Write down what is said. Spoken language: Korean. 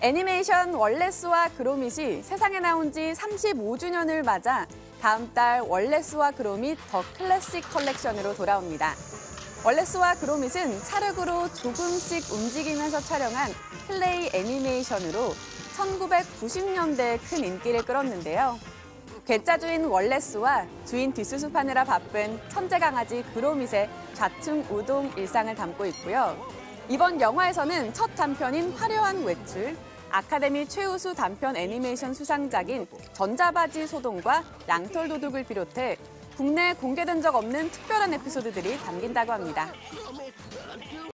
애니메이션 월레스와 그로밋이 세상에 나온 지 35주년을 맞아 다음 달 월레스와 그로밋 더 클래식 컬렉션으로 돌아옵니다. 월레스와 그로밋은 찰흙으로 조금씩 움직이면서 촬영한 클레이 애니메이션으로 1990년대에 큰 인기를 끌었는데요. 괴짜 주인 월레스와 주인 뒷수습하느라 바쁜 천재 강아지 그로밋의 좌충우돌 일상을 담고 있고요. 이번 영화에서는 첫 단편인 화려한 외출, 아카데미 최우수 단편 애니메이션 수상작인 전자바지 소동과 양털 도둑을 비롯해 국내에 공개된 적 없는 특별한 에피소드들이 담긴다고 합니다.